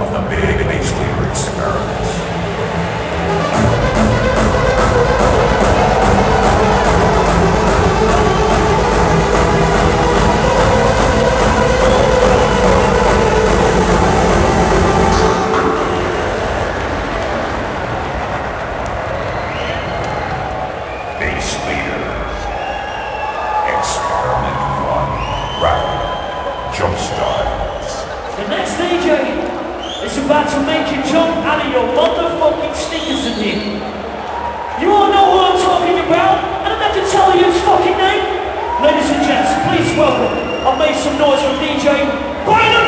of the Bassleader experiments. Experiment 1. Rapid. Jumpstart. The next DJ is about to make you jump out of your motherfucking sneakers in here. You all know who I'm talking about? And I don't have to tell you his fucking name. Ladies and gents, please welcome. I've made some noise for DJ Binum.